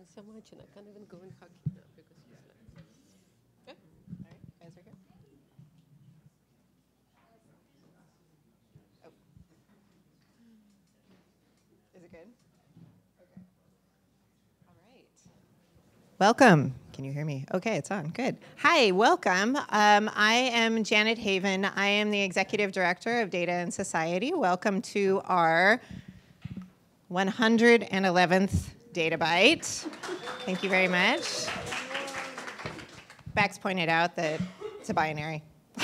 listen so much, and I can't even go and hug him now because he's like. Good. All right. Eyes are. Oh. Is it good? Okay. All right. Welcome. Can you hear me? Okay, it's on. Good. Hi, welcome. Um, I am Janet Haven. I am the Executive Director of Data and Society. Welcome to our 111th Data Bite. Thank you very much. Bex pointed out that it's a binary.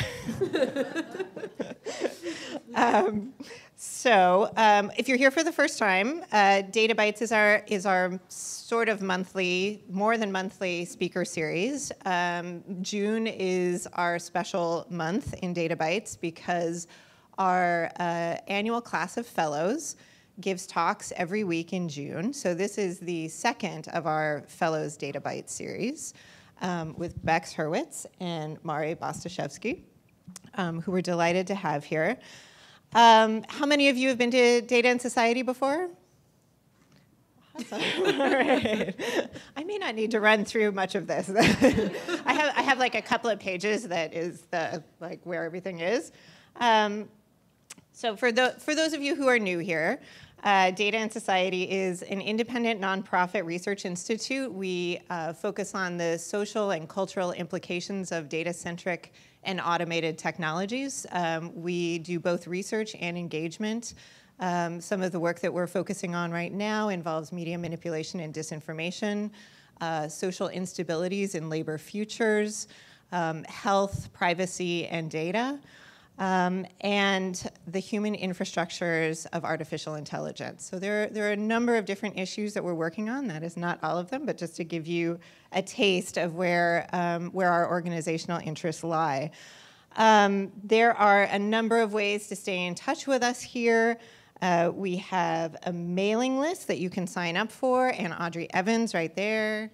um, so, um, if you're here for the first time, uh, Data is our is our sort of monthly, more than monthly speaker series. Um, June is our special month in Data Bites because our uh, annual class of fellows gives talks every week in June. So this is the second of our Fellows Data Bites series um, with Bex Hurwitz and Mari Bastashevski, um, who we're delighted to have here. Um, how many of you have been to Data and Society before? I may not need to run through much of this. I have I have like a couple of pages that is the like where everything is. Um, so for the for those of you who are new here, uh, Data and Society is an independent nonprofit research institute. We uh, focus on the social and cultural implications of data centric and automated technologies. Um, we do both research and engagement. Um, some of the work that we're focusing on right now involves media manipulation and disinformation, uh, social instabilities in labor futures, um, health, privacy, and data um, and the human infrastructures of artificial intelligence. So there, there are a number of different issues that we're working on. That is not all of them, but just to give you a taste of where, um, where our organizational interests lie. Um, there are a number of ways to stay in touch with us here. Uh, we have a mailing list that you can sign up for, and Audrey Evans right there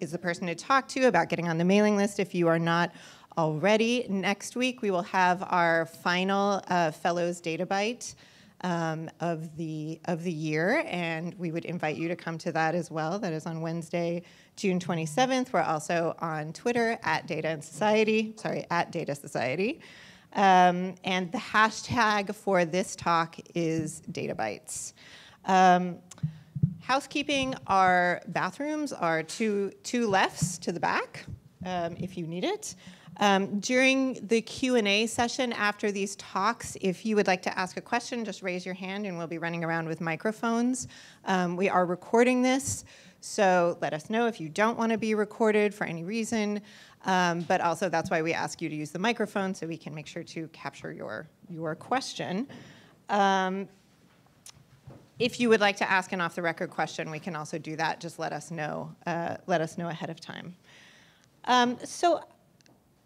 is the person to talk to about getting on the mailing list if you are not already. Next week, we will have our final uh, Fellows Data Bite um, of, the, of the year, and we would invite you to come to that as well. That is on Wednesday, June 27th. We're also on Twitter at Data and Society, sorry, at Data Society. Um, and the hashtag for this talk is DataBites. Um, housekeeping, our bathrooms are two, two lefts to the back um, if you need it. Um, during the Q&A session after these talks, if you would like to ask a question, just raise your hand and we'll be running around with microphones. Um, we are recording this, so let us know if you don't want to be recorded for any reason. Um, but also that's why we ask you to use the microphone so we can make sure to capture your, your question. Um, if you would like to ask an off-the-record question, we can also do that. Just let us know. Uh, let us know ahead of time. Um, so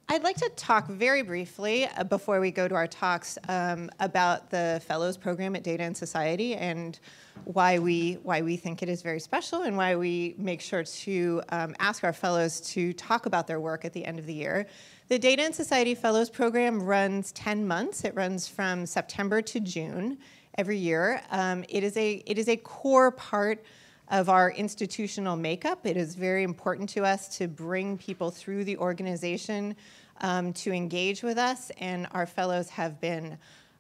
I'd like to talk very briefly uh, before we go to our talks um, about the Fellows Program at Data and Society and why we why we think it is very special and why we make sure to um, ask our fellows to talk about their work at the end of the year. The Data and Society Fellows Program runs 10 months. It runs from September to June every year. Um, it is a it is a core part of our institutional makeup. It is very important to us to bring people through the organization um, to engage with us, and our fellows have been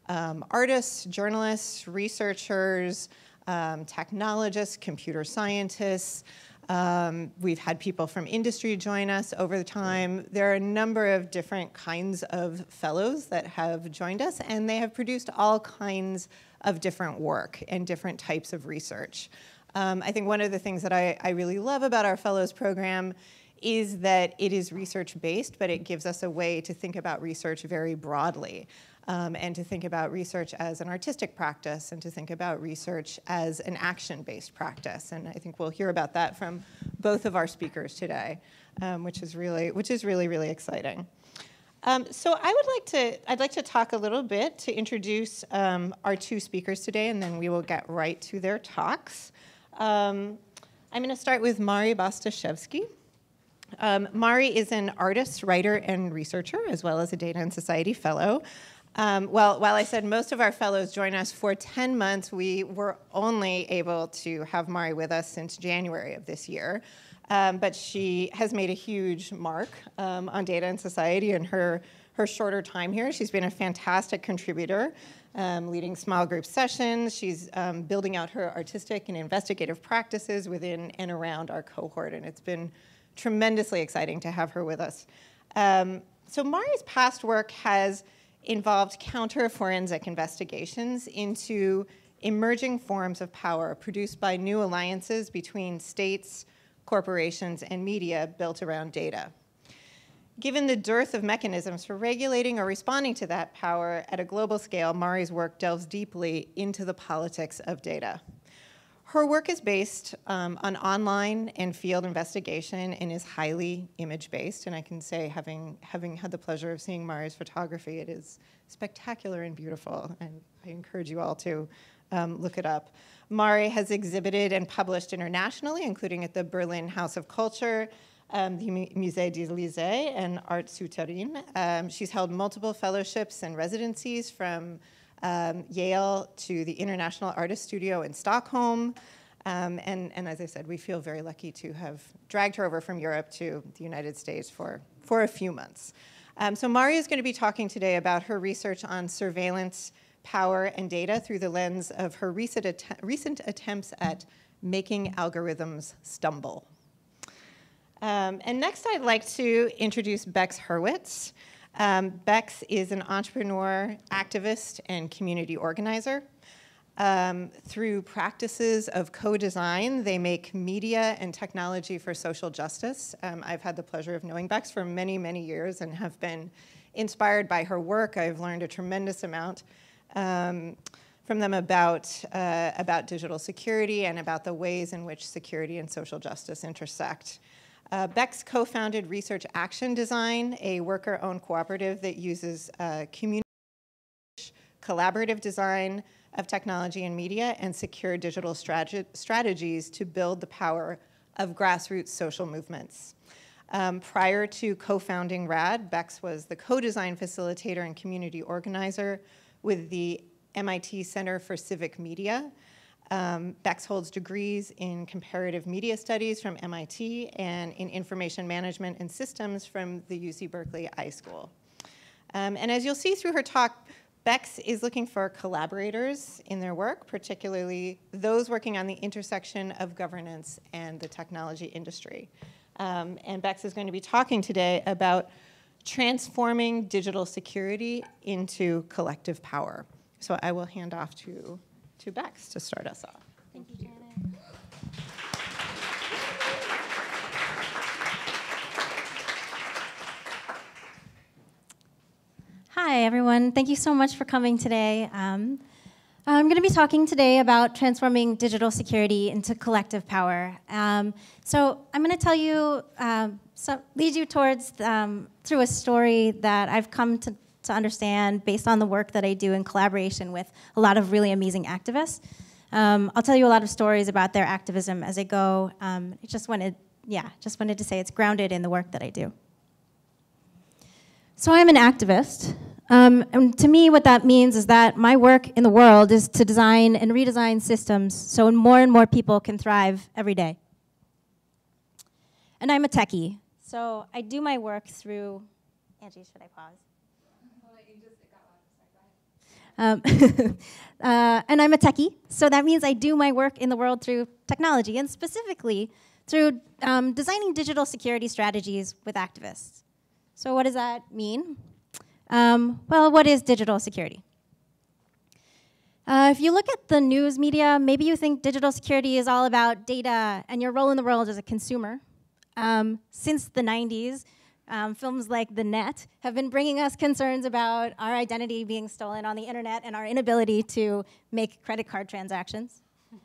um, artists, journalists, researchers, um, technologists, computer scientists. Um, we've had people from industry join us over the time. There are a number of different kinds of fellows that have joined us, and they have produced all kinds of different work and different types of research. Um, I think one of the things that I, I really love about our fellows program is that it is research based, but it gives us a way to think about research very broadly. Um, and to think about research as an artistic practice and to think about research as an action based practice. And I think we'll hear about that from both of our speakers today, um, which is really, which is really, really exciting. Um, so I would like to, I'd like to talk a little bit to introduce um, our two speakers today, and then we will get right to their talks. Um, I'm going to start with Mari Bastashevski. Um, Mari is an artist, writer, and researcher, as well as a Data and Society Fellow. Um, well, while I said most of our fellows join us for 10 months, we were only able to have Mari with us since January of this year. Um, but she has made a huge mark um, on data and society in her, her shorter time here. She's been a fantastic contributor, um, leading small group sessions. She's um, building out her artistic and investigative practices within and around our cohort, and it's been tremendously exciting to have her with us. Um, so Mari's past work has involved counter forensic investigations into emerging forms of power produced by new alliances between states, corporations, and media built around data. Given the dearth of mechanisms for regulating or responding to that power at a global scale, Mari's work delves deeply into the politics of data. Her work is based um, on online and field investigation and is highly image-based. And I can say, having, having had the pleasure of seeing Mari's photography, it is spectacular and beautiful. And I encourage you all to um, look it up. Mari has exhibited and published internationally, including at the Berlin House of Culture, um, the Musée des and Art Souterrain. Um, she's held multiple fellowships and residencies from um, Yale to the International Artist Studio in Stockholm. Um, and, and, as I said, we feel very lucky to have dragged her over from Europe to the United States for, for a few months. Um, so Mari is going to be talking today about her research on surveillance, power, and data through the lens of her recent, att recent attempts at making algorithms stumble. Um, and next I'd like to introduce Bex Hurwitz. Um, Bex is an entrepreneur, activist, and community organizer. Um, through practices of co-design, they make media and technology for social justice. Um, I've had the pleasure of knowing Bex for many, many years and have been inspired by her work. I've learned a tremendous amount um, from them about, uh, about digital security and about the ways in which security and social justice intersect. Uh, Bex co-founded Research Action Design, a worker-owned cooperative that uses uh, community collaborative design of technology and media and secure digital strate strategies to build the power of grassroots social movements. Um, prior to co-founding RAD, Bex was the co-design facilitator and community organizer with the MIT Center for Civic Media, um, Bex holds degrees in comparative media studies from MIT and in information management and systems from the UC Berkeley iSchool. Um, and as you'll see through her talk, Bex is looking for collaborators in their work, particularly those working on the intersection of governance and the technology industry. Um, and Bex is going to be talking today about transforming digital security into collective power. So I will hand off to to Bex to start us off. Thank, Thank you, Janet. Hi, everyone. Thank you so much for coming today. Um, I'm going to be talking today about transforming digital security into collective power. Um, so I'm going to tell you, um, so lead you towards um, through a story that I've come to to understand based on the work that I do in collaboration with a lot of really amazing activists. Um, I'll tell you a lot of stories about their activism as I go. Um, I just wanted, yeah, just wanted to say it's grounded in the work that I do. So I'm an activist. Um, and to me, what that means is that my work in the world is to design and redesign systems so more and more people can thrive every day. And I'm a techie. So I do my work through, Angie, should I pause? Um, uh, and I'm a techie, so that means I do my work in the world through technology, and specifically through um, designing digital security strategies with activists. So what does that mean? Um, well, what is digital security? Uh, if you look at the news media, maybe you think digital security is all about data and your role in the world as a consumer. Um, since the 90s, um, films like The Net have been bringing us concerns about our identity being stolen on the internet and our inability to make credit card transactions.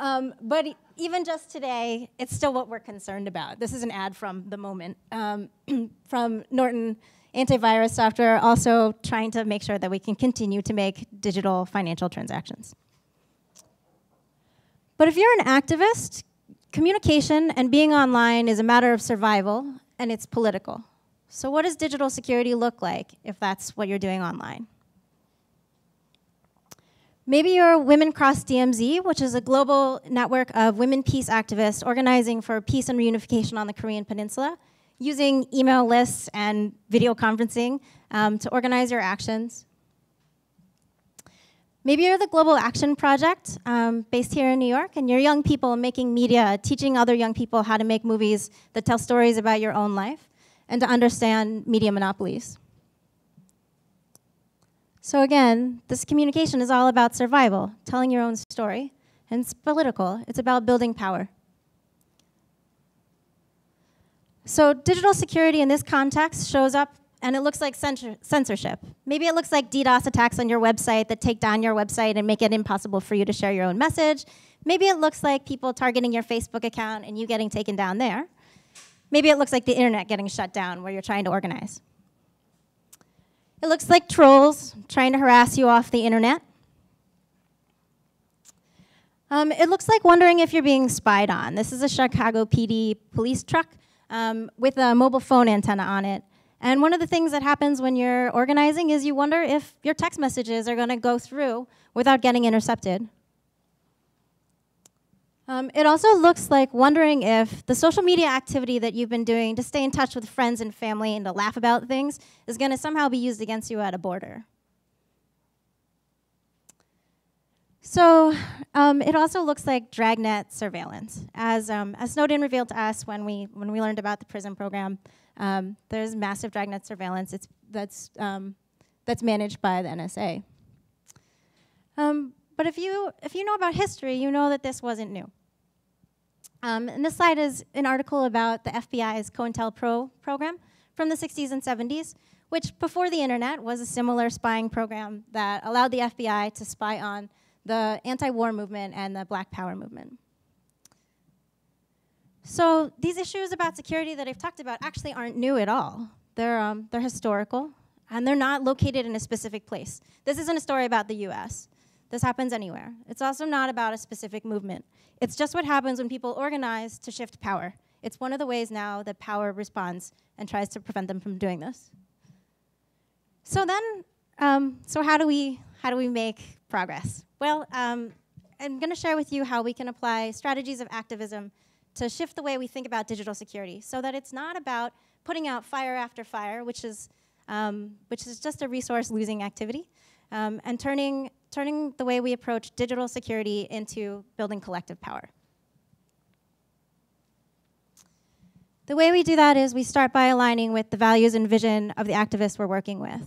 Um, but even just today, it's still what we're concerned about. This is an ad from the moment um, from Norton antivirus software, also trying to make sure that we can continue to make digital financial transactions. But if you're an activist, communication and being online is a matter of survival and it's political. So what does digital security look like if that's what you're doing online? Maybe you're Women Cross DMZ, which is a global network of women peace activists organizing for peace and reunification on the Korean Peninsula, using email lists and video conferencing um, to organize your actions. Maybe you're the Global Action Project um, based here in New York, and you're young people making media, teaching other young people how to make movies that tell stories about your own life and to understand media monopolies. So again, this communication is all about survival, telling your own story, and it's political. It's about building power. So digital security in this context shows up and it looks like censorship. Maybe it looks like DDoS attacks on your website that take down your website and make it impossible for you to share your own message. Maybe it looks like people targeting your Facebook account and you getting taken down there. Maybe it looks like the internet getting shut down where you're trying to organize. It looks like trolls trying to harass you off the internet. Um, it looks like wondering if you're being spied on. This is a Chicago PD police truck um, with a mobile phone antenna on it. And one of the things that happens when you're organizing is you wonder if your text messages are going to go through without getting intercepted. Um, it also looks like wondering if the social media activity that you've been doing to stay in touch with friends and family and to laugh about things is going to somehow be used against you at a border. So um, it also looks like dragnet surveillance. As, um, as Snowden revealed to us when we, when we learned about the PRISM program, um, there's massive dragnet surveillance it's, that's, um, that's managed by the NSA. Um, but if you, if you know about history, you know that this wasn't new. Um, and this slide is an article about the FBI's COINTELPRO program from the 60s and 70s, which before the internet was a similar spying program that allowed the FBI to spy on the anti-war movement and the black power movement. So these issues about security that I've talked about actually aren't new at all. They're, um, they're historical, and they're not located in a specific place. This isn't a story about the US. This happens anywhere. It's also not about a specific movement. It's just what happens when people organize to shift power. It's one of the ways now that power responds and tries to prevent them from doing this. So then, um, so how do we how do we make progress? Well, um, I'm going to share with you how we can apply strategies of activism to shift the way we think about digital security, so that it's not about putting out fire after fire, which is um, which is just a resource losing activity, um, and turning turning the way we approach digital security into building collective power. The way we do that is we start by aligning with the values and vision of the activists we're working with.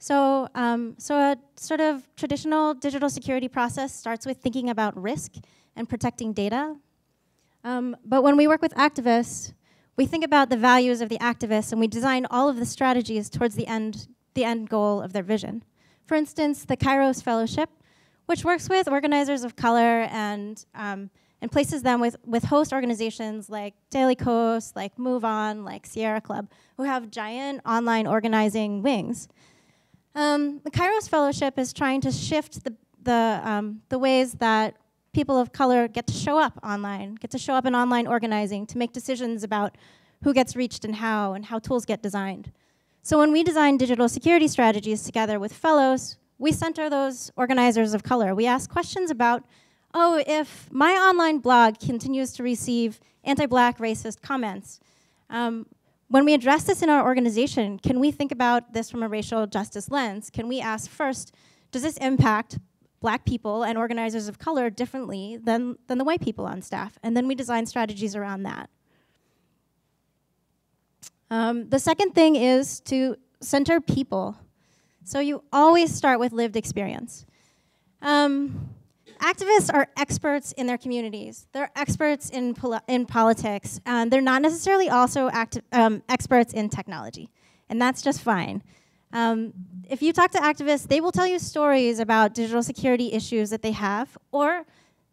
So, um, so a sort of traditional digital security process starts with thinking about risk and protecting data. Um, but when we work with activists, we think about the values of the activists and we design all of the strategies towards the end, the end goal of their vision. For instance, the Kairos Fellowship, which works with organizers of color and, um, and places them with, with host organizations like Daily Kos, like Move On, like Sierra Club, who have giant online organizing wings. Um, the Kairos Fellowship is trying to shift the, the, um, the ways that people of color get to show up online, get to show up in online organizing, to make decisions about who gets reached and how, and how tools get designed. So when we design digital security strategies together with fellows, we center those organizers of color. We ask questions about, oh, if my online blog continues to receive anti-black racist comments, um, when we address this in our organization, can we think about this from a racial justice lens? Can we ask first, does this impact black people and organizers of color differently than, than the white people on staff? And then we design strategies around that. Um, the second thing is to center people. So you always start with lived experience. Um, activists are experts in their communities. They're experts in, in politics. And they're not necessarily also um, experts in technology. And that's just fine. Um, if you talk to activists, they will tell you stories about digital security issues that they have, or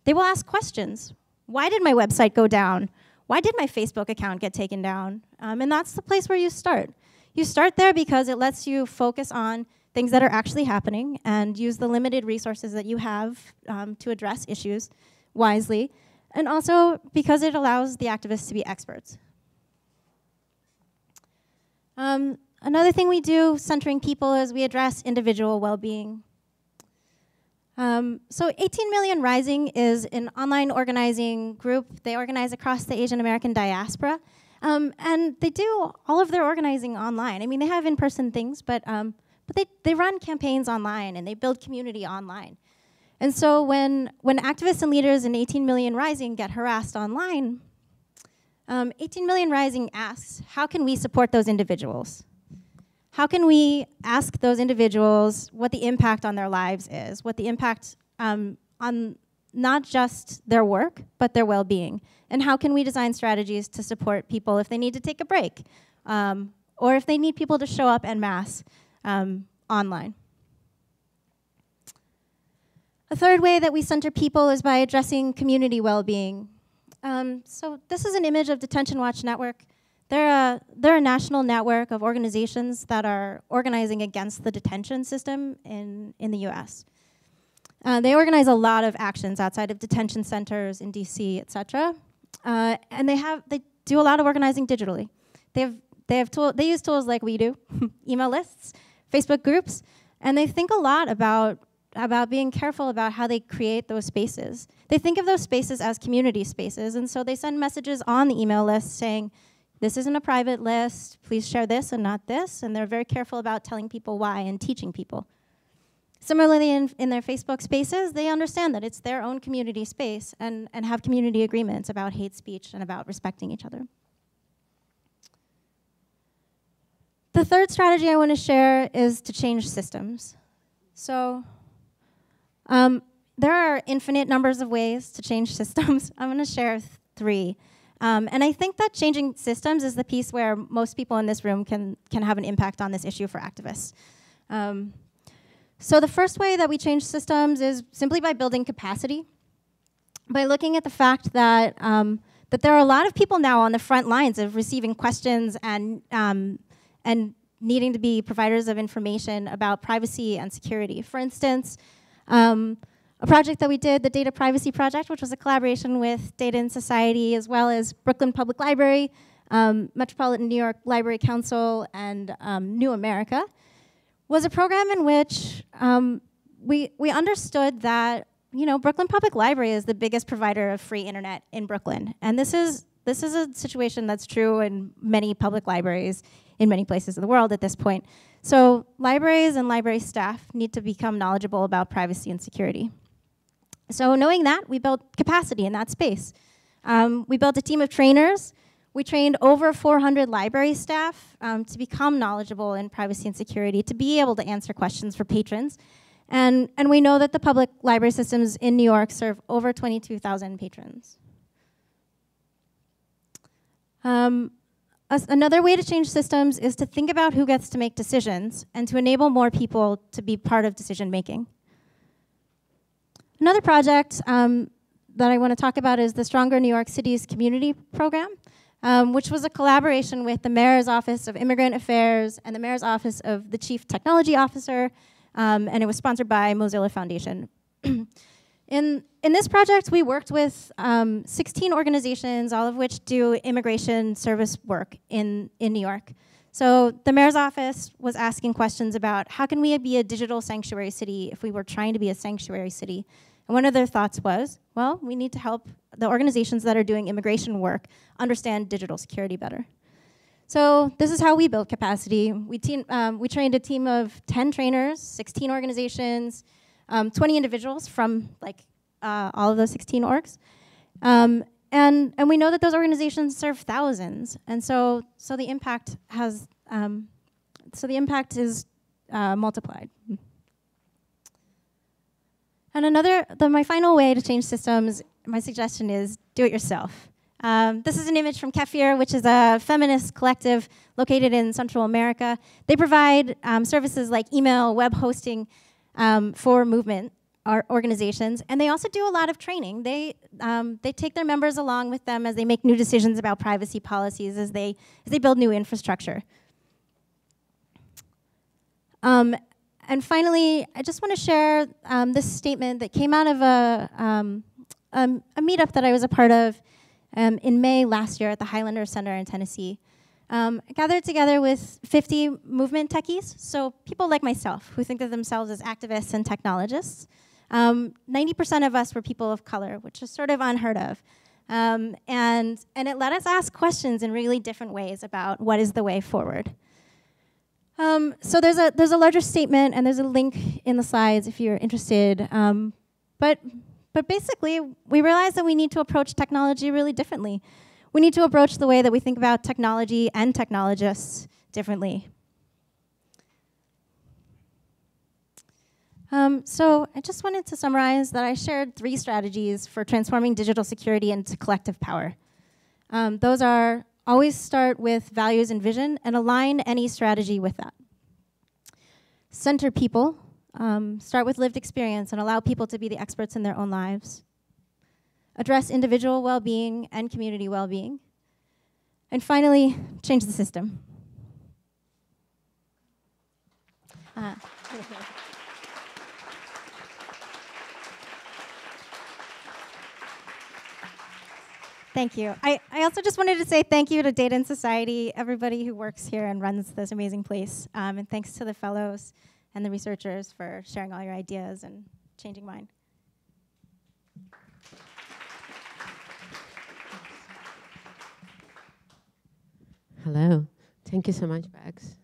they will ask questions. Why did my website go down? why did my Facebook account get taken down? Um, and that's the place where you start. You start there because it lets you focus on things that are actually happening and use the limited resources that you have um, to address issues wisely, and also because it allows the activists to be experts. Um, another thing we do, centering people, is we address individual well-being. Um, so 18 Million Rising is an online organizing group. They organize across the Asian American diaspora. Um, and they do all of their organizing online. I mean, they have in-person things, but, um, but they, they run campaigns online and they build community online. And so when, when activists and leaders in 18 Million Rising get harassed online, um, 18 Million Rising asks, how can we support those individuals? How can we ask those individuals what the impact on their lives is, what the impact um, on not just their work, but their well-being? And how can we design strategies to support people if they need to take a break, um, or if they need people to show up en masse um, online? A third way that we center people is by addressing community well-being. Um, so this is an image of Detention Watch Network. They're a, they're a national network of organizations that are organizing against the detention system in, in the US. Uh, they organize a lot of actions outside of detention centers in DC, et cetera. Uh, and they, have, they do a lot of organizing digitally. They, have, they, have tool, they use tools like we do, email lists, Facebook groups, and they think a lot about about being careful about how they create those spaces. They think of those spaces as community spaces, and so they send messages on the email list saying, this isn't a private list, please share this and not this, and they're very careful about telling people why and teaching people. Similarly, in, in their Facebook spaces, they understand that it's their own community space and, and have community agreements about hate speech and about respecting each other. The third strategy I want to share is to change systems. So um, there are infinite numbers of ways to change systems. I'm going to share three. Um, and I think that changing systems is the piece where most people in this room can, can have an impact on this issue for activists. Um, so the first way that we change systems is simply by building capacity, by looking at the fact that, um, that there are a lot of people now on the front lines of receiving questions and, um, and needing to be providers of information about privacy and security. For instance, um, a project that we did, the Data Privacy Project, which was a collaboration with Data and Society, as well as Brooklyn Public Library, um, Metropolitan New York Library Council, and um, New America, was a program in which um, we, we understood that you know, Brooklyn Public Library is the biggest provider of free internet in Brooklyn. And this is, this is a situation that's true in many public libraries in many places of the world at this point. So libraries and library staff need to become knowledgeable about privacy and security. So knowing that, we built capacity in that space. Um, we built a team of trainers. We trained over 400 library staff um, to become knowledgeable in privacy and security, to be able to answer questions for patrons. And, and we know that the public library systems in New York serve over 22,000 patrons. Um, another way to change systems is to think about who gets to make decisions and to enable more people to be part of decision making. Another project um, that I want to talk about is the Stronger New York City's community program, um, which was a collaboration with the Mayor's Office of Immigrant Affairs and the Mayor's Office of the Chief Technology Officer, um, and it was sponsored by Mozilla Foundation. In, in this project, we worked with um, 16 organizations, all of which do immigration service work in, in New York. So the mayor's office was asking questions about how can we be a digital sanctuary city if we were trying to be a sanctuary city? And one of their thoughts was, well, we need to help the organizations that are doing immigration work understand digital security better. So this is how we build capacity. We, um, we trained a team of 10 trainers, 16 organizations, um, 20 individuals from like uh, all of those 16 orgs. Um, and, and we know that those organizations serve thousands. And so, so the impact has, um, so the impact is uh, multiplied. And another, the, my final way to change systems, my suggestion is do it yourself. Um, this is an image from Kefir, which is a feminist collective located in Central America. They provide um, services like email, web hosting, um, for movement organizations, and they also do a lot of training. They um, they take their members along with them as they make new decisions about privacy policies, as they as they build new infrastructure. Um, and finally, I just want to share um, this statement that came out of a, um, um, a meetup that I was a part of um, in May last year at the Highlander Center in Tennessee. Um, gathered together with 50 movement techies, so people like myself who think of themselves as activists and technologists. Um, 90% of us were people of color, which is sort of unheard of. Um, and, and it let us ask questions in really different ways about what is the way forward. Um, so there's a, there's a larger statement, and there's a link in the slides if you're interested. Um, but, but basically, we realized that we need to approach technology really differently. We need to approach the way that we think about technology and technologists differently. Um, so I just wanted to summarize that I shared three strategies for transforming digital security into collective power. Um, those are always start with values and vision and align any strategy with that. Center people, um, start with lived experience and allow people to be the experts in their own lives. Address individual well-being and community well-being. And finally, change the system. Uh, Thank you. I, I also just wanted to say thank you to Data and Society, everybody who works here and runs this amazing place. Um, and thanks to the fellows and the researchers for sharing all your ideas and changing mine. Hello. Thank you so much, Bex.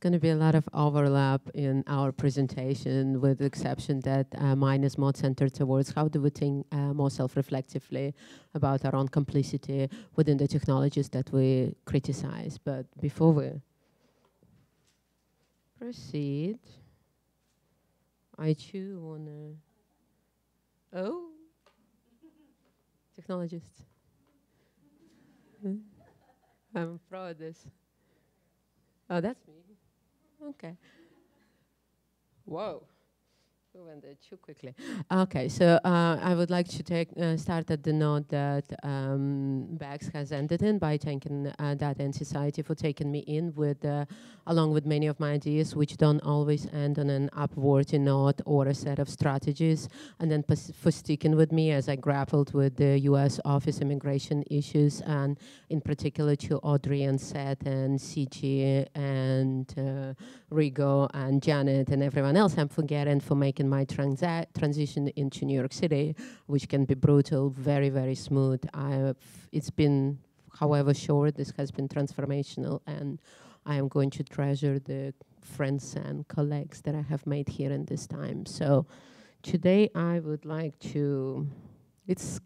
Going to be a lot of overlap in our presentation, with the exception that uh, mine is more centered towards how do we think uh, more self-reflectively about our own complicity within the technologies that we criticize. But before we proceed, I too want to... Oh, Technologist. I'm proud of this. Oh, that's me. Okay. Whoa. We went there too quickly. Okay, so uh, I would like to take uh, start at the note that um, has ended in by thanking uh, Data and Society for taking me in with, uh, along with many of my ideas, which don't always end on an upward note or a set of strategies, and then for sticking with me as I grappled with the U.S. Office immigration issues, and in particular to Audrey and Seth and CG and uh, Rigo and Janet and everyone else I'm forgetting for making my transa transition into New York City, which can be brutal, very, very smooth. I've, it's been, however short, this has been transformational, and I am going to treasure the friends and colleagues that I have made here in this time. So today I would like to, it's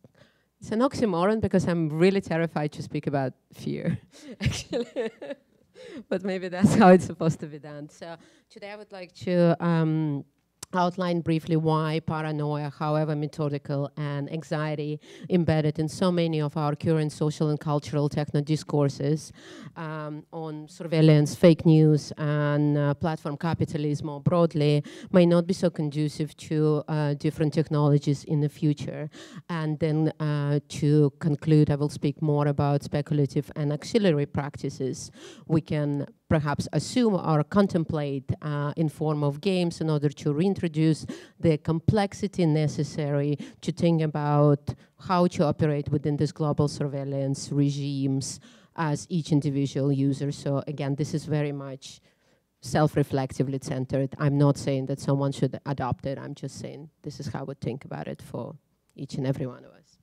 it's an oxymoron because I'm really terrified to speak about fear, actually. but maybe that's how it's supposed to be done. So today I would like to um, outline briefly why paranoia, however methodical, and anxiety embedded in so many of our current social and cultural techno discourses um, on surveillance, fake news, and uh, platform capitalism more broadly may not be so conducive to uh, different technologies in the future. And then uh, to conclude, I will speak more about speculative and auxiliary practices we can perhaps assume or contemplate uh, in form of games in order to reintroduce the complexity necessary to think about how to operate within this global surveillance regimes as each individual user. So again, this is very much self-reflectively centered. I'm not saying that someone should adopt it. I'm just saying this is how would think about it for each and every one of us.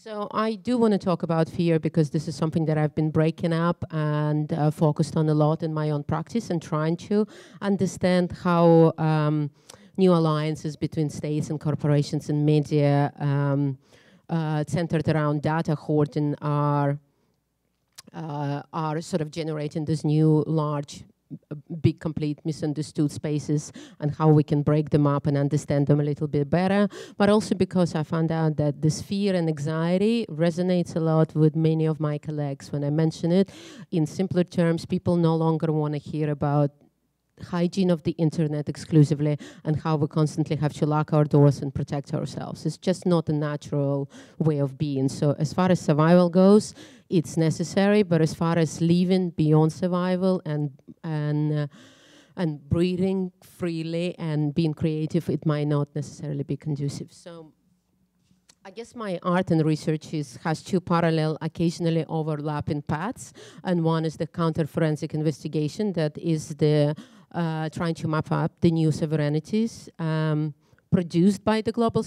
So I do want to talk about fear because this is something that I've been breaking up and uh, focused on a lot in my own practice and trying to understand how um, new alliances between states and corporations and media um, uh, centered around data hoarding are uh, are sort of generating this new large big, complete, misunderstood spaces and how we can break them up and understand them a little bit better. But also because I found out that this fear and anxiety resonates a lot with many of my colleagues when I mention it. In simpler terms, people no longer want to hear about hygiene of the internet exclusively and how we constantly have to lock our doors and protect ourselves. It's just not a natural way of being. So as far as survival goes, it's necessary, but as far as living beyond survival and and uh, and breathing freely and being creative, it might not necessarily be conducive. So I guess my art and research is, has two parallel, occasionally overlapping paths. And one is the counter-forensic investigation that is the uh, trying to map up the new sovereignties um, produced by the global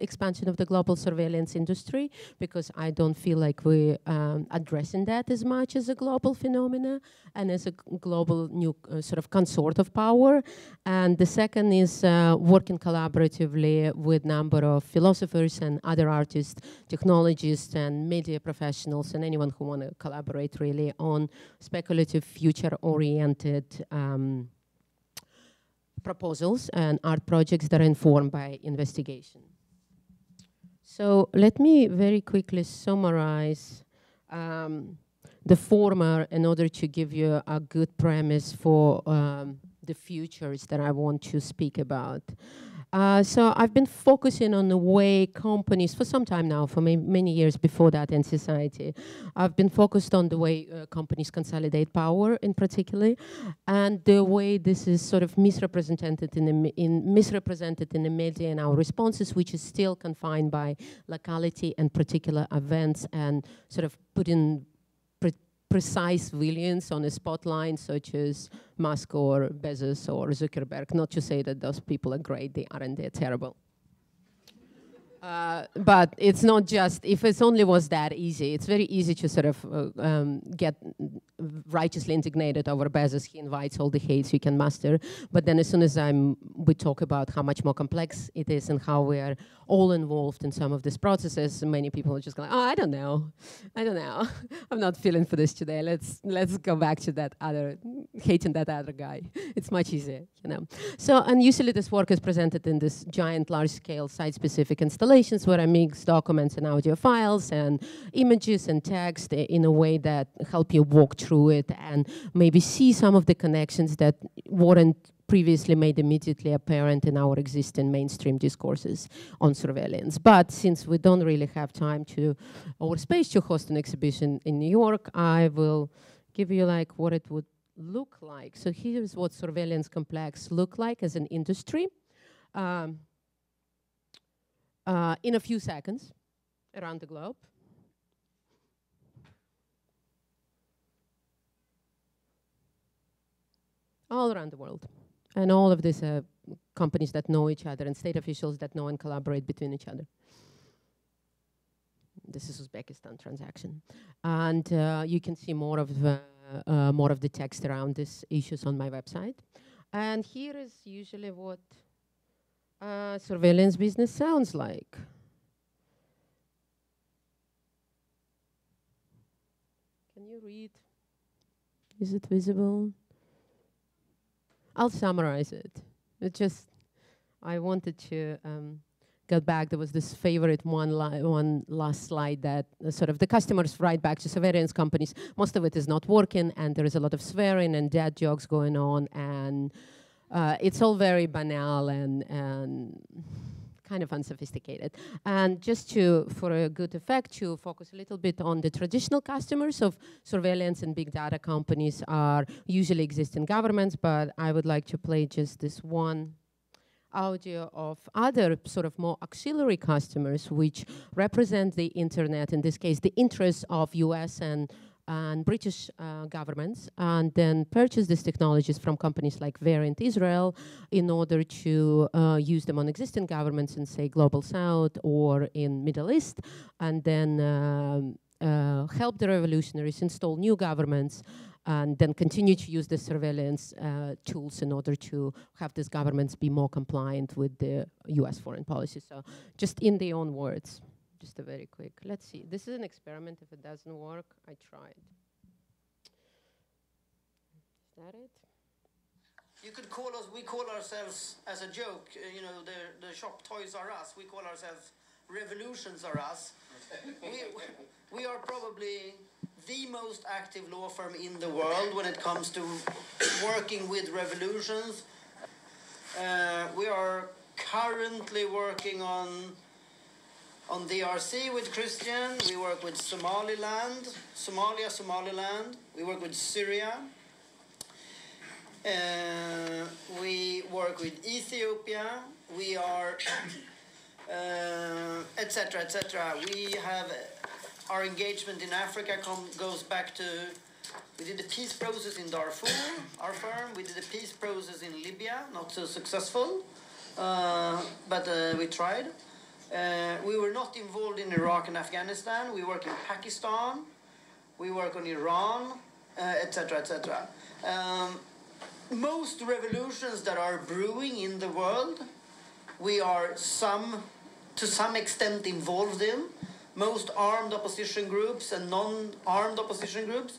expansion of the global surveillance industry because I don't feel like we're um, addressing that as much as a global phenomena and as a global new uh, sort of consort of power. And the second is uh, working collaboratively with a number of philosophers and other artists, technologists and media professionals and anyone who want to collaborate really on speculative future-oriented um, proposals and art projects that are informed by investigation. So let me very quickly summarize um, the former in order to give you a good premise for um, the futures that I want to speak about. Uh, so I've been focusing on the way companies for some time now, for many years before that in society. I've been focused on the way uh, companies consolidate power, in particular, and the way this is sort of misrepresented in the in misrepresented in the media and our responses, which is still confined by locality and particular events, and sort of put in precise villains on a spotlight, such as Musk or Bezos or Zuckerberg. Not to say that those people are great, they aren't, they're terrible. Uh, but it's not just if it only was that easy. It's very easy to sort of uh, um, get righteously indignated over Bezos. He invites all the hates you can muster. But then as soon as I'm, we talk about how much more complex it is and how we are all involved in some of these processes, many people are just going, "Oh, I don't know, I don't know. I'm not feeling for this today. Let's let's go back to that other hating that other guy. It's much easier, you know." So and usually this work is presented in this giant, large-scale, site-specific installations where I mix documents and audio files and images and text in a way that help you walk through it and maybe see some of the connections that weren't previously made immediately apparent in our existing mainstream discourses on surveillance. But since we don't really have time to or space to host an exhibition in New York, I will give you like what it would look like. So here's what surveillance complex look like as an industry. Um, uh, in a few seconds around the globe. All around the world. And all of these uh, companies that know each other and state officials that know and collaborate between each other. This is Uzbekistan transaction. And uh, you can see more of, uh, uh, more of the text around these issues on my website. And here is usually what uh, surveillance business sounds like. Can you read? Is it visible? I'll summarize it. It just, I wanted to um, get back. There was this favorite one, one last slide that uh, sort of the customers write back to surveillance companies. Most of it is not working, and there is a lot of swearing and dad jokes going on, and uh, it's all very banal and, and kind of unsophisticated. And just to, for a good effect, to focus a little bit on the traditional customers of surveillance and big data companies are usually existing governments, but I would like to play just this one audio of other sort of more auxiliary customers which represent the internet, in this case, the interests of US and and British uh, governments and then purchase these technologies from companies like Verint Israel in order to uh, use them on existing governments in, say, Global South or in Middle East, and then um, uh, help the revolutionaries install new governments and then continue to use the surveillance uh, tools in order to have these governments be more compliant with the US foreign policy. So just in their own words just a very quick. Let's see. This is an experiment. If it doesn't work, I tried. Is that it? You could call us, we call ourselves, as a joke, uh, you know, the, the shop Toys Are Us, we call ourselves Revolutions Are Us. we, we are probably the most active law firm in the world when it comes to working with revolutions. Uh, we are currently working on on DRC with Christian, we work with Somaliland, Somalia, Somaliland. We work with Syria. Uh, we work with Ethiopia. We are, etc., uh, etc. Et we have our engagement in Africa goes back to we did the peace process in Darfur, our firm. We did the peace process in Libya, not so successful. uh, but uh, we tried. Uh, we were not involved in Iraq and Afghanistan. We work in Pakistan. We work on Iran, etc., etc. Um, most revolutions that are brewing in the world, we are some, to some extent involved in. Most armed opposition groups and non-armed opposition groups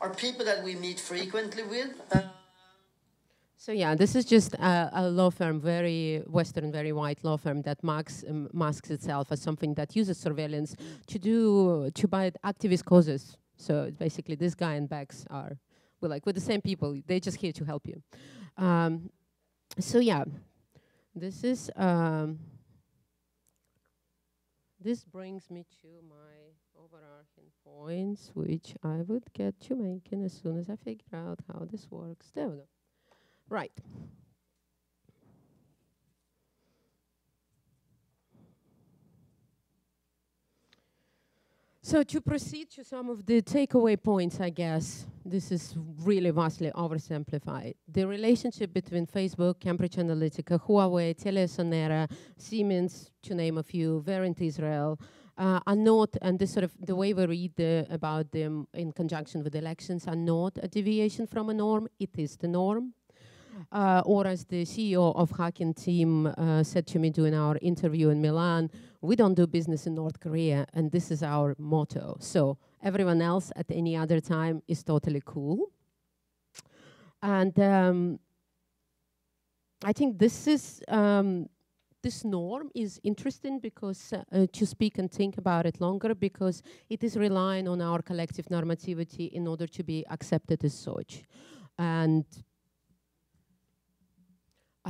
are people that we meet frequently with. Uh, so yeah, this is just a, a, law firm, very Western, very white law firm that masks, um, masks itself as something that uses surveillance to do to buy activist causes. So basically, this guy and Bex are we're like we're the same people. They're just here to help you. Um, so yeah, this is um, this brings me to my overarching points, which I would get to making as soon as I figure out how this works. There we go. Right. So to proceed to some of the takeaway points, I guess, this is really vastly oversimplified. The relationship between Facebook, Cambridge Analytica, Huawei, TeliaSonera, Siemens, to name a few, Verint Israel, uh, are not, and this sort of the way we read the, about them in conjunction with elections are not a deviation from a norm, it is the norm. Uh, or as the CEO of Hacking Team uh, said to me during our interview in Milan, we don't do business in North Korea, and this is our motto. So everyone else at any other time is totally cool. And um, I think this is um, this norm is interesting because uh, to speak and think about it longer because it is relying on our collective normativity in order to be accepted as such. And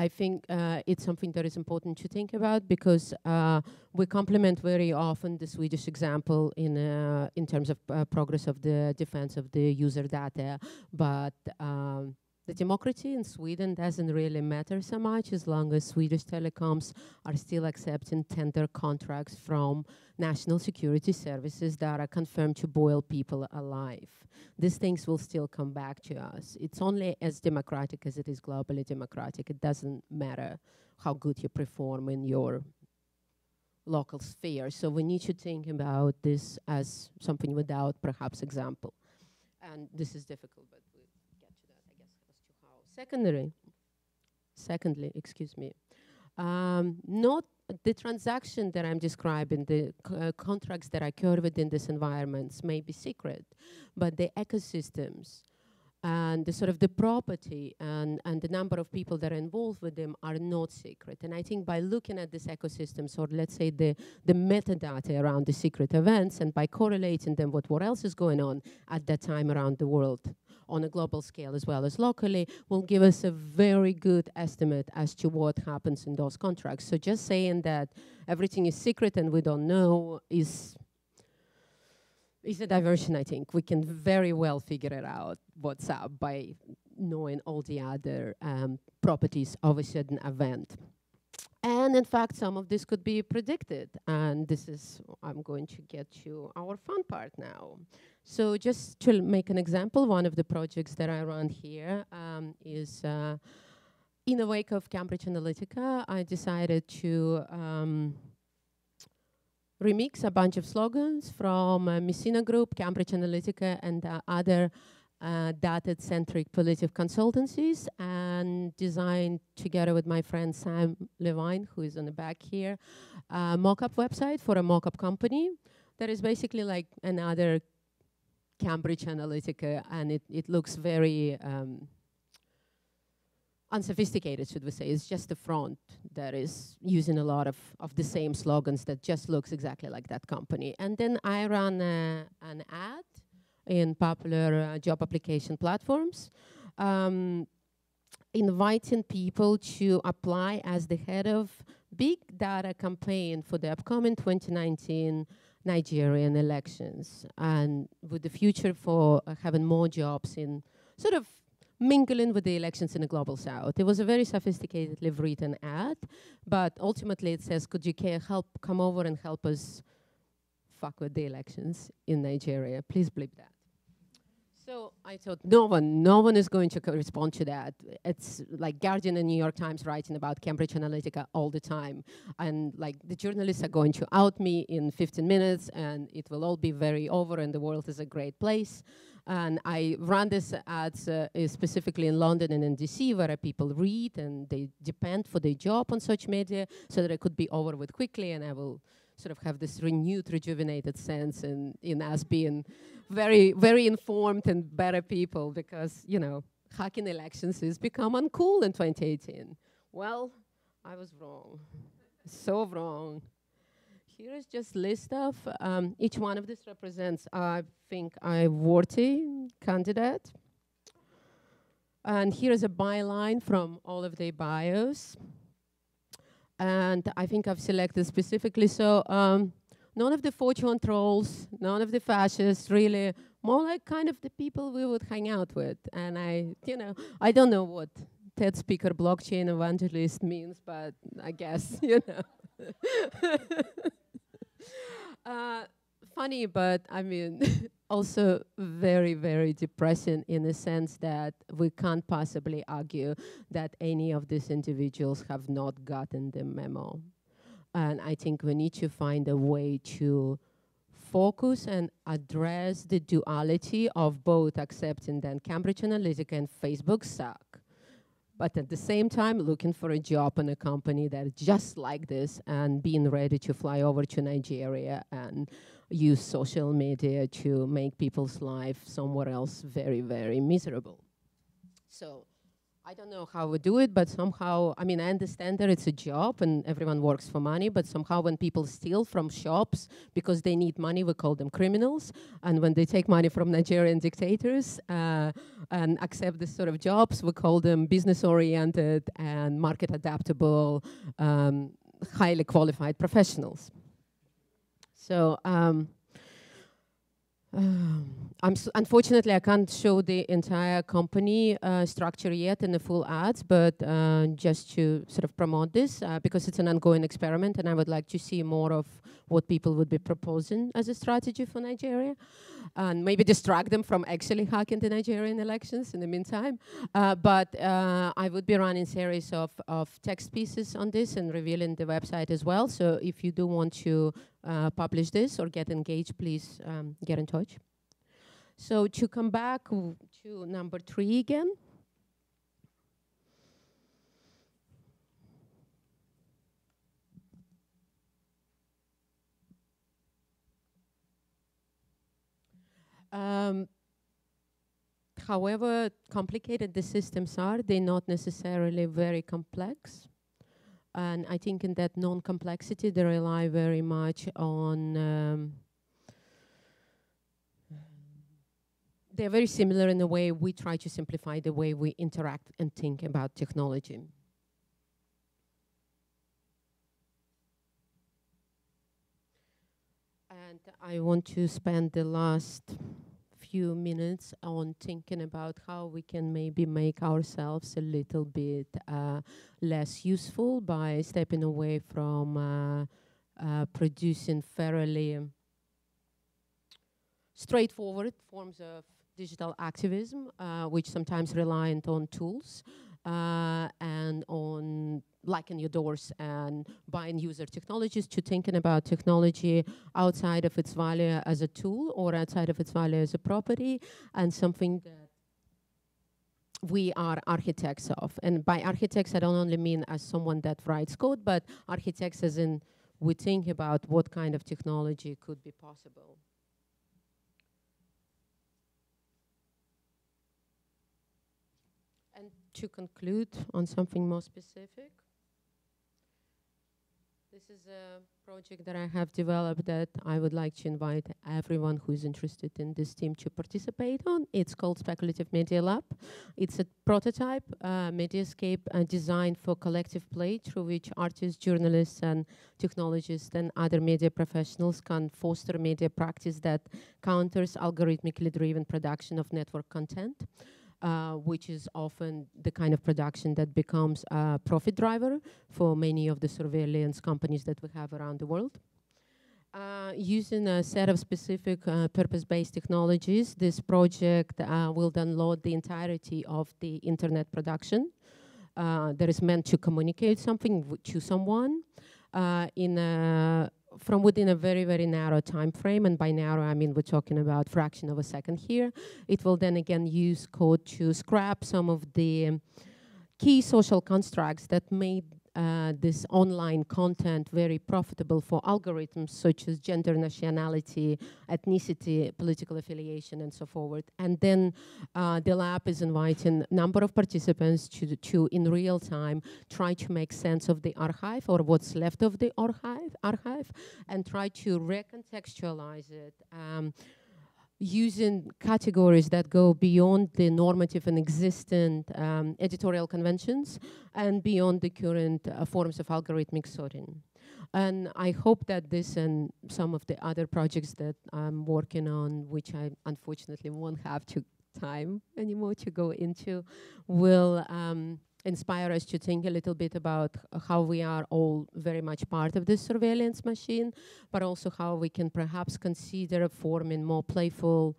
I think uh, it's something that is important to think about because uh, we compliment very often the Swedish example in uh, in terms of uh, progress of the defense of the user data, but um, the democracy in Sweden doesn't really matter so much as long as Swedish telecoms are still accepting tender contracts from national security services that are confirmed to boil people alive. These things will still come back to us. It's only as democratic as it is globally democratic. It doesn't matter how good you perform in your local sphere. So we need to think about this as something without perhaps example. And this is difficult, but Secondary, secondly, excuse me, um, not the transaction that I'm describing, the uh, contracts that occur within these environments may be secret, but the ecosystems and the sort of the property and, and the number of people that are involved with them are not secret. And I think by looking at these ecosystems, or let's say the, the metadata around the secret events, and by correlating them with what else is going on at that time around the world, on a global scale as well as locally will give us a very good estimate as to what happens in those contracts. So just saying that everything is secret and we don't know is is a diversion, I think. We can very well figure it out what's up by knowing all the other um, properties of a certain event. And in fact, some of this could be predicted. And this is, I'm going to get to our fun part now. So just to make an example, one of the projects that I run here um, is uh, in the wake of Cambridge Analytica, I decided to um, remix a bunch of slogans from uh, Messina Group, Cambridge Analytica, and uh, other uh, data-centric political consultancies and designed together with my friend Sam Levine, who is on the back here, a mock-up website for a mock-up company that is basically like another Cambridge Analytica, and it, it looks very um, unsophisticated, should we say. It's just the front that is using a lot of, of the same slogans that just looks exactly like that company. And then I run uh, an ad in popular uh, job application platforms, um, inviting people to apply as the head of big data campaign for the upcoming 2019 Nigerian elections and with the future for uh, having more jobs in sort of mingling with the elections in the global south. It was a very sophisticatedly written ad, but ultimately it says, could you help come over and help us fuck with the elections in Nigeria? Please bleep that. So I thought no one, no one is going to respond to that. It's like Guardian and New York Times writing about Cambridge Analytica all the time, and like the journalists are going to out me in 15 minutes, and it will all be very over, and the world is a great place. And I run this ads uh, specifically in London and in DC, where people read and they depend for their job on such media, so that it could be over with quickly, and I will sort of have this renewed, rejuvenated sense in, in us being very, very informed and better people because, you know, hacking elections has become uncool in 2018. Well, I was wrong. so wrong. Here is just list of, um, each one of this represents, I think, a worthy candidate. And here is a byline from all of their bios and I think I've selected specifically. So um, none of the fortune trolls, none of the fascists, really, more like kind of the people we would hang out with. And I, you know, I don't know what TED speaker blockchain evangelist means, but I guess, you know. uh, funny, but I mean, also very, very depressing in the sense that we can't possibly argue that any of these individuals have not gotten the memo. And I think we need to find a way to focus and address the duality of both accepting that Cambridge Analytica and Facebook suck, but at the same time looking for a job in a company that is just like this and being ready to fly over to Nigeria and use social media to make people's life somewhere else very, very miserable. So I don't know how we do it, but somehow, I mean, I understand that it's a job and everyone works for money, but somehow when people steal from shops because they need money, we call them criminals. And when they take money from Nigerian dictators uh, and accept this sort of jobs, we call them business oriented and market adaptable, um, highly qualified professionals. So um, I'm unfortunately I can't show the entire company uh, structure yet in the full ads, but uh, just to sort of promote this uh, because it's an ongoing experiment, and I would like to see more of what people would be proposing as a strategy for Nigeria, and maybe distract them from actually hacking the Nigerian elections in the meantime. Uh, but uh, I would be running series of of text pieces on this and revealing the website as well. So if you do want to uh, publish this or get engaged, please um, get in touch. So to come back to number three again. Um, however complicated the systems are, they're not necessarily very complex. And I think in that non-complexity, they rely very much on. Um, they're very similar in the way we try to simplify the way we interact and think about technology. And I want to spend the last few minutes on thinking about how we can maybe make ourselves a little bit uh, less useful by stepping away from uh, uh, producing fairly straightforward forms of digital activism, uh, which sometimes reliant on tools uh, and on locking your doors and buying user technologies to thinking about technology outside of its value as a tool or outside of its value as a property and something that we are architects of. And by architects, I don't only mean as someone that writes code, but architects as in we think about what kind of technology could be possible. And to conclude on something more specific, this is a project that I have developed that I would like to invite everyone who is interested in this team to participate on. It's called Speculative Media Lab. It's a prototype uh, mediascape uh, designed for collective play through which artists, journalists, and technologists and other media professionals can foster media practice that counters algorithmically driven production of network content uh, which is often the kind of production that becomes a profit driver for many of the surveillance companies that we have around the world. Uh, using a set of specific uh, purpose-based technologies, this project uh, will download the entirety of the internet production uh, that is meant to communicate something to someone uh, in a from within a very, very narrow time frame, and by narrow I mean we're talking about fraction of a second here. It will then again use code to scrap some of the key social constructs that made uh, this online content very profitable for algorithms such as gender, nationality, ethnicity, political affiliation, and so forth. And then uh, the lab is inviting a number of participants to, to, in real time, try to make sense of the archive or what's left of the archive, archive and try to recontextualize it. Um, using categories that go beyond the normative and existent um, editorial conventions and beyond the current uh, forms of algorithmic sorting. And I hope that this and some of the other projects that I'm working on, which I unfortunately won't have to time anymore to go into, will um, inspire us to think a little bit about how we are all very much part of this surveillance machine, but also how we can perhaps consider forming more playful,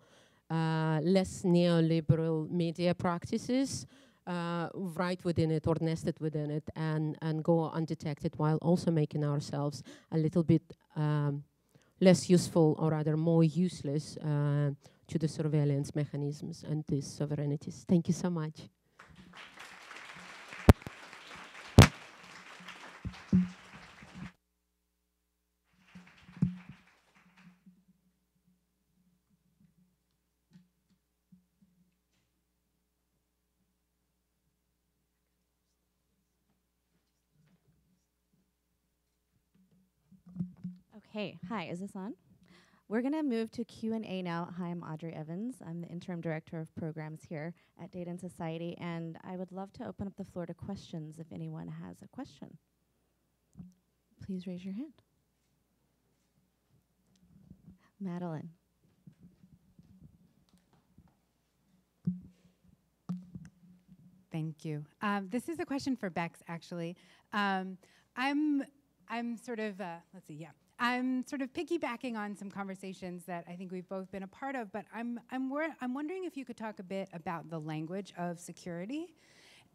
uh, less neoliberal media practices uh, right within it or nested within it and, and go undetected while also making ourselves a little bit um, less useful or rather more useless uh, to the surveillance mechanisms and these sovereignties. Thank you so much. Okay, hi, is this on? We're gonna move to Q&A now. Hi, I'm Audrey Evans. I'm the Interim Director of Programs here at Data and Society, and I would love to open up the floor to questions if anyone has a question. Please raise your hand. Madeline. Thank you. Um, this is a question for Bex, actually. Um, I'm, I'm sort of, uh, let's see, yeah. I'm sort of piggybacking on some conversations that I think we've both been a part of, but I'm, I'm, wor- I'm wondering if you could talk a bit about the language of security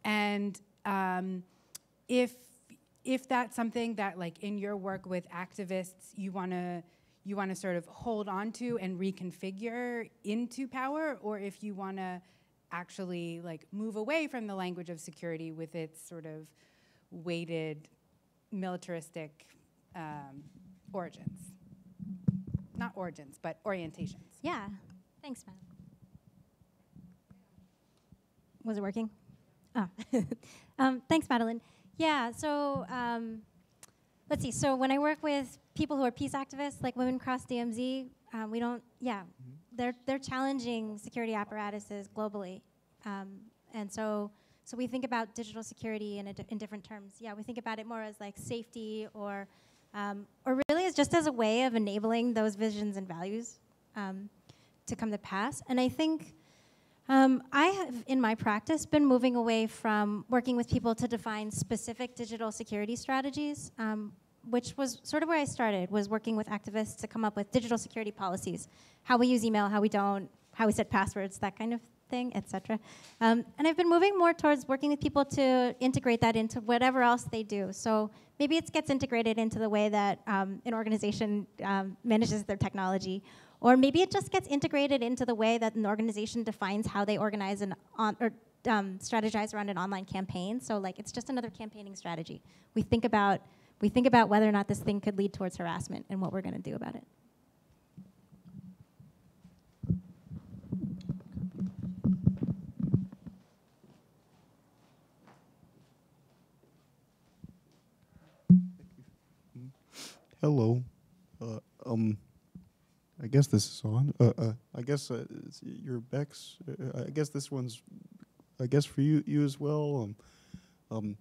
and um, if, if that's something that like in your work with activists you want to you want to sort of hold on to and reconfigure into power or if you want to actually like move away from the language of security with its sort of weighted militaristic um, origins. Not origins, but orientations. Yeah. Thanks, Matt. Was it working? Oh. um, thanks, Madeline. Yeah, so um, let's see. So when I work with people who are peace activists, like Women Cross DMZ, um, we don't, yeah, mm-hmm. they're, they're challenging security apparatuses globally. Um, and so, so we think about digital security in, in different terms. Yeah, we think about it more as like safety or um, or really as just as a way of enabling those visions and values um, to come to pass. And I think um, I have, in my practice, been moving away from working with people to define specific digital security strategies, um, which was sort of where I started, was working with activists to come up with digital security policies, how we use email, how we don't, how we set passwords, that kind of thing, etc. Um, and I've been moving more towards working with people to integrate that into whatever else they do. So maybe it gets integrated into the way that um, an organization um, manages their technology, or maybe it just gets integrated into the way that an organization defines how they organize and on, or um, strategize around an online campaign. So like it's just another campaigning strategy. We think about we think about whether or not this thing could lead towards harassment and what we're going to do about it. Hello. Uh, um, I guess this is on. Uh, uh, I guess uh, your Bex. Uh, I guess this one's. I guess for you, you as well. Um, um,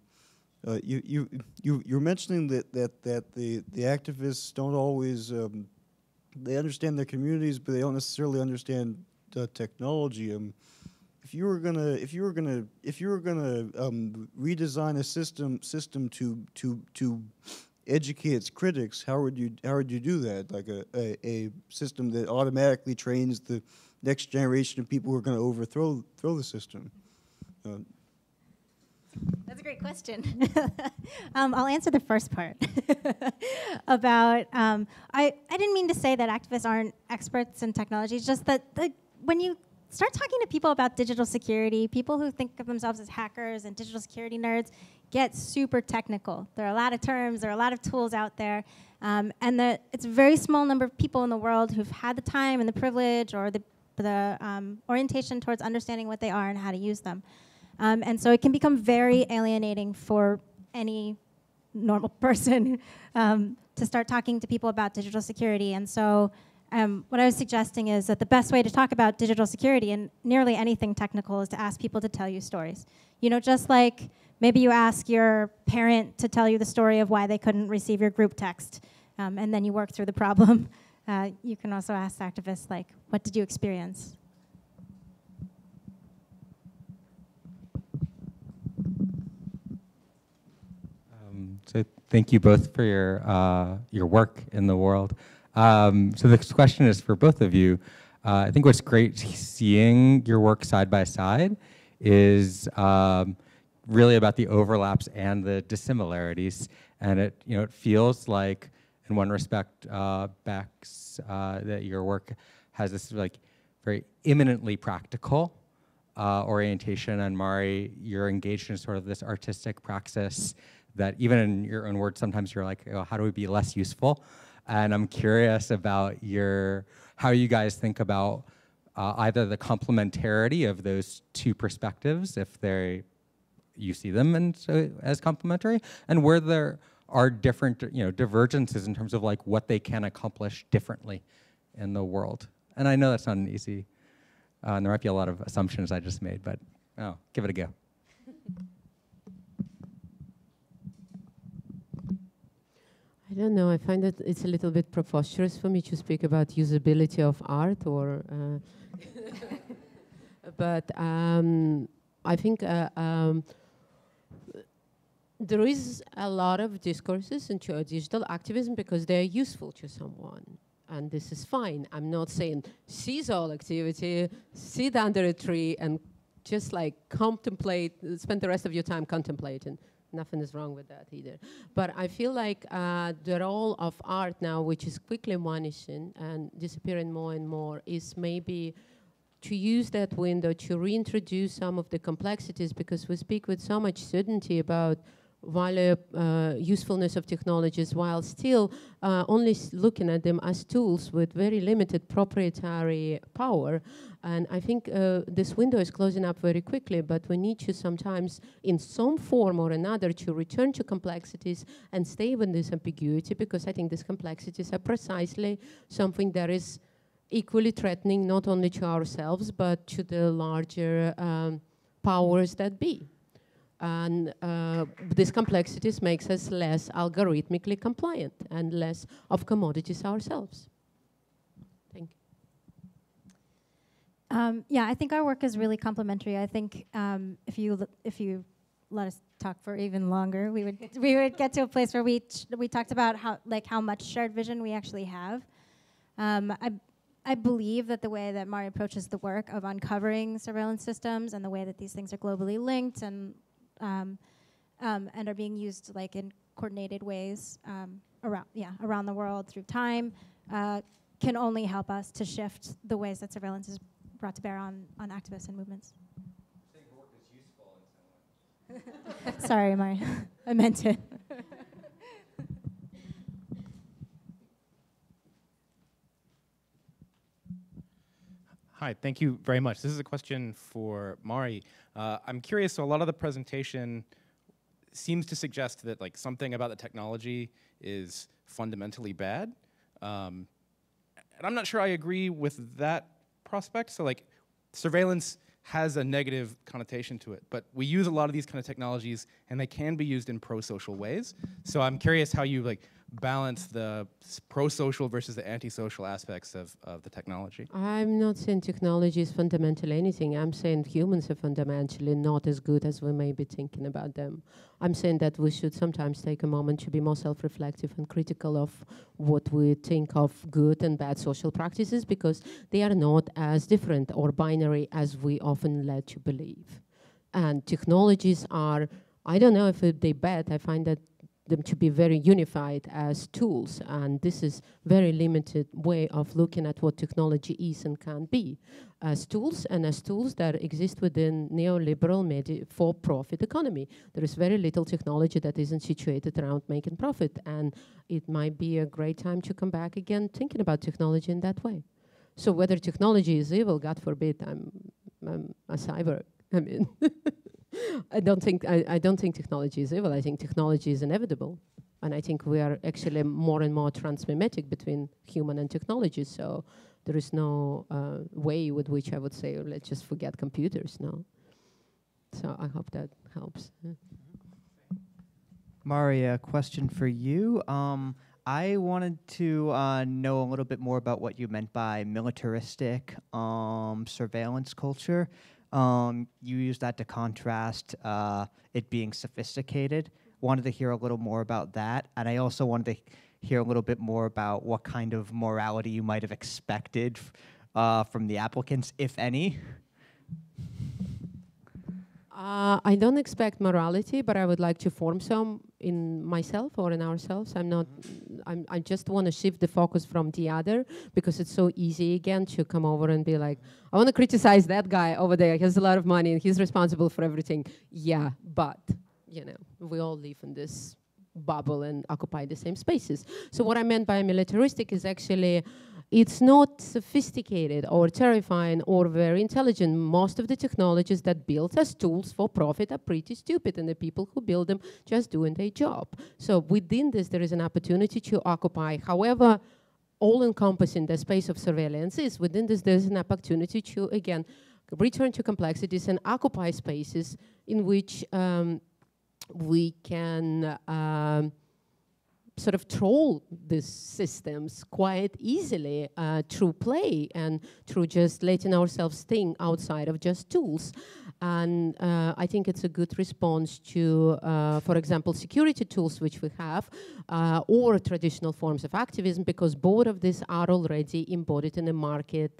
uh, you you you you're mentioning that that that the the activists don't always um, they understand their communities, but they don't necessarily understand the technology. Um, if you were gonna if you were gonna if you were gonna um, redesign a system system to to to educate its critics, how would you how would you do that? Like a, a, a system that automatically trains the next generation of people who are going to overthrow throw the system. Uh, That's a great question. um, I'll answer the first part about. Um, I I didn't mean to say that activists aren't experts in technology. It's just that the, when you start talking to people about digital security, people who think of themselves as hackers and digital security nerds get super technical. There are a lot of terms, there are a lot of tools out there, um, and the, it's a very small number of people in the world who've had the time and the privilege or the, the um, orientation towards understanding what they are and how to use them. Um, and so it can become very alienating for any normal person um, to start talking to people about digital security. And so um, what I was suggesting is that the best way to talk about digital security and nearly anything technical is to ask people to tell you stories. You know, just like maybe you ask your parent to tell you the story of why they couldn't receive your group text, um, and then you work through the problem. Uh, you can also ask activists, like, what did you experience? Um, so thank you both for your uh, your work in the world. Um, so this question is for both of you. Uh, I think what's great seeing your work side by side is um, really about the overlaps and the dissimilarities, and it you know it feels like in one respect, uh, Bex, uh, that your work has this like very imminently practical uh, orientation, and Mari, you're engaged in sort of this artistic praxis that even in your own words, sometimes you're like, oh, how do we be less useful? And I'm curious about your how you guys think about uh, either the complementarity of those two perspectives, if they you see them and so, as complementary, and where there are different you know divergences in terms of like what they can accomplish differently in the world. And I know that's not an easy. Uh, and there might be a lot of assumptions I just made, but oh, give it a go. I don't know. I find that it's a little bit preposterous for me to speak about usability of art, or. Uh, but um, I think uh, um, there is a lot of discourses into digital activism because they're useful to someone. And this is fine. I'm not saying cease all activity, sit under a tree, and just like contemplate, spend the rest of your time contemplating nothing is wrong with that either. But I feel like uh, the role of art now, which is quickly vanishing and disappearing more and more, is maybe to use that window to reintroduce some of the complexities because we speak with so much certainty about value, uh, usefulness of technologies while still uh, only looking at them as tools with very limited proprietary power. And I think uh, this window is closing up very quickly, but we need to sometimes, in some form or another, to return to complexities and stay with this ambiguity because I think these complexities are precisely something that is equally threatening not only to ourselves but to the larger um, powers that be. And uh, these complexities makes us less algorithmically compliant and less of commodities ourselves. Thank you. Um, yeah, I think our work is really complementary. I think um, if you if you let us talk for even longer, we would we would get to a place where we we talked about how like how much shared vision we actually have. Um, I I believe that the way that Mari approaches the work of uncovering surveillance systems and the way that these things are globally linked and um, um, and are being used like in coordinated ways um, around yeah around the world through time uh, can only help us to shift the ways that surveillance is brought to bear on on activists and movements. Sorry, Mari. I meant it. Hi, thank you very much. This is a question for Mari. Uh, I'm curious, so a lot of the presentation seems to suggest that like something about the technology is fundamentally bad. Um, and I'm not sure I agree with that prospect. So like surveillance has a negative connotation to it, but we use a lot of these kind of technologies and they can be used in pro-social ways. So I'm curious how you like balance the pro-social versus the anti-social aspects of, of the technology? I'm not saying technology is fundamentally anything. I'm saying humans are fundamentally not as good as we may be thinking about them. I'm saying that we should sometimes take a moment to be more self reflective and critical of what we think of good and bad social practices because they are not as different or binary as we often led to believe. And technologies are, I don't know if it- they bad, I find that them to be very unified as tools and this is very limited way of looking at what technology is and can be. As tools and as tools that exist within neoliberal for-profit economy. There is very little technology that isn't situated around making profit and it might be a great time to come back again thinking about technology in that way. So whether technology is evil god forbid i'm, I'm a cyber i mean I don't think I, I don't think technology is evil. I think technology is inevitable, and I think we are actually more and more transmimetic between human and technology. So there is no uh, way with which I would say, oh, let's just forget computers. No. So I hope that helps. Yeah. Maria, question for you. Um, I wanted to uh, know a little bit more about what you meant by militaristic um, surveillance culture. Um, you used that to contrast uh, it being sophisticated. Wanted to hear a little more about that, and I also wanted to hear a little bit more about what kind of morality you might have expected uh, from the applicants, if any. Uh, I don't expect morality, but I would like to form some in myself or in ourselves. I'm not. I'm, I just want to shift the focus from the other because it's so easy again to come over and be like, I want to criticize that guy over there. He has a lot of money and he's responsible for everything. Yeah, but you know, we all live in this bubble and occupy the same spaces. So what I meant by militaristic is actually it's not sophisticated or terrifying or very intelligent. Most of the technologies that built as tools for profit are pretty stupid, and the people who build them just doing their job. So within this, there is an opportunity to occupy, however, all-encompassing the space of surveillance is. Within this, there's an opportunity to again return to complexities and occupy spaces in which um, we can. Um, sort of troll these systems quite easily uh, through play and through just letting ourselves think outside of just tools. And uh, I think it's a good response to, uh, for example, security tools which we have, uh, or traditional forms of activism, because both of these are already embodied in the market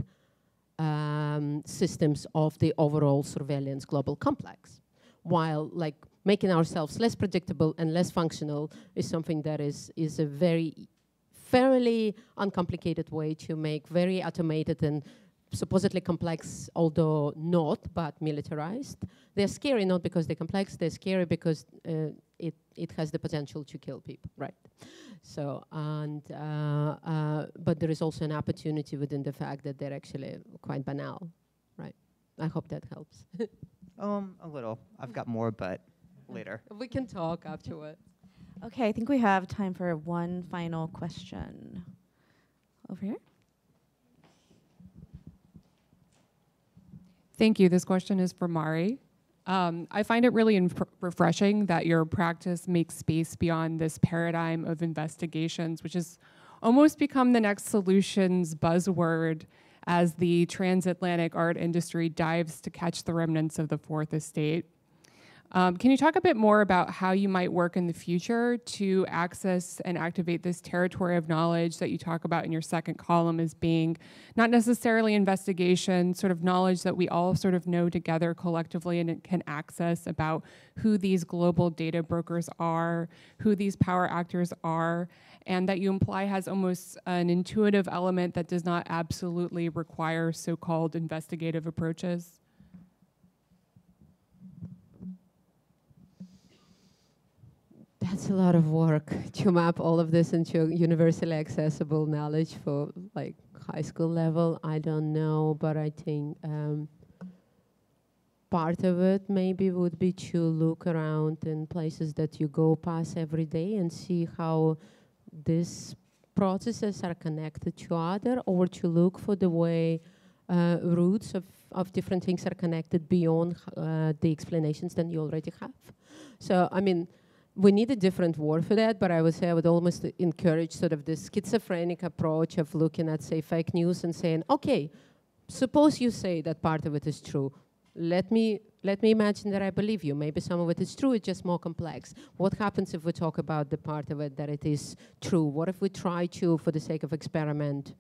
um, systems of the overall surveillance global complex. While like making ourselves less predictable and less functional is something that is, is a very fairly uncomplicated way to make very automated and supposedly complex, although not, but militarized. They're scary not because they're complex, they're scary because uh, it, it has the potential to kill people, right? So, and, uh, uh, but there is also an opportunity within the fact that they're actually quite banal, right? I hope that helps. Um, a little. I've got more, but later. we can talk afterwards. Okay, I think we have time for one final question. Over here. Thank you. This question is for Mari. Um, I find it really inf- refreshing that your practice makes space beyond this paradigm of investigations, which has almost become the next solutions buzzword as the transatlantic art industry dives to catch the remnants of the fourth estate. Um, can you talk a bit more about how you might work in the future to access and activate this territory of knowledge that you talk about in your second column as being not necessarily investigation, sort of knowledge that we all sort of know together collectively and can access about who these global data brokers are, who these power actors are, and that you imply has almost an intuitive element that does not absolutely require so called investigative approaches? That's a lot of work to map all of this into universally accessible knowledge for like high school level. I don't know, but I think um, part of it maybe would be to look around in places that you go past every day and see how these processes are connected to other, or to look for the way uh, roots of, of different things are connected beyond uh, the explanations that you already have. So, I mean, we need a different word for that, but I would say I would almost encourage sort of this schizophrenic approach of looking at, say, fake news and saying, okay, suppose you say that part of it is true. Let me let me imagine that I believe you. Maybe some of it is true, it's just more complex. What happens if we talk about the part of it that it is true? What if we try to, for the sake of experiment,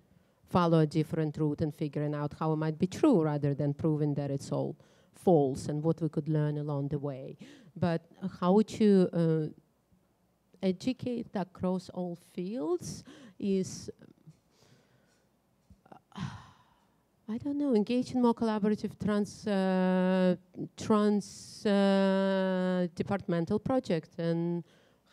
follow a different route and figuring out how it might be true rather than proving that it's all false and what we could learn along the way. But how to uh, educate across all fields is I don't know, engage in more collaborative trans, uh, trans uh, departmental project and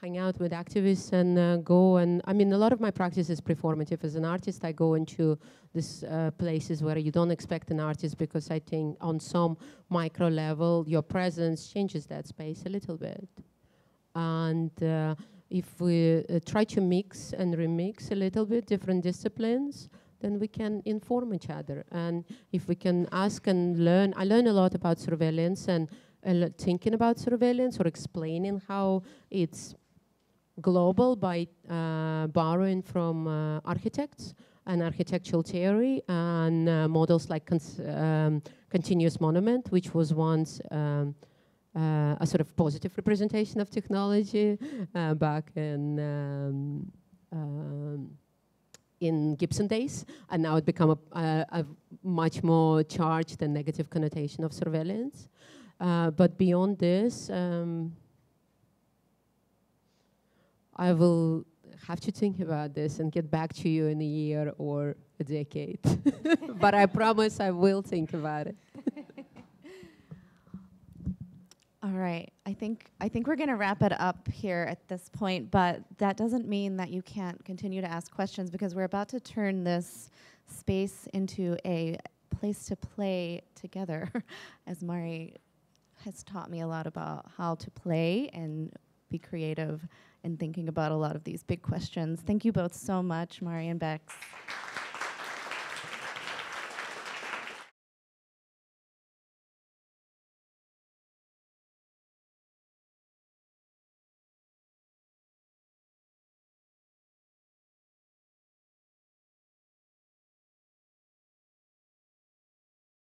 hang out with activists and uh, go and, I mean, a lot of my practice is performative. As an artist, I go into these uh, places where you don't expect an artist because I think on some micro level, your presence changes that space a little bit. And uh, if we uh, try to mix and remix a little bit different disciplines, then we can inform each other. And if we can ask and learn, I learn a lot about surveillance and thinking about surveillance or explaining how it's global by uh, borrowing from uh, architects and architectural theory and uh, models like um, continuous monument, which was once um, a sort of positive representation of technology back in um, um in Gibson days, and now it become a, a, a much more charged and negative connotation of surveillance. Uh, but beyond this, um, I will have to think about this and get back to you in a year or a decade. but I promise I will think about it. All right. I think I think we're going to wrap it up here at this point, but that doesn't mean that you can't continue to ask questions because we're about to turn this space into a place to play together as Mari has taught me a lot about how to play and be creative and thinking about a lot of these big questions. Thank you both so much, Mari and Bex.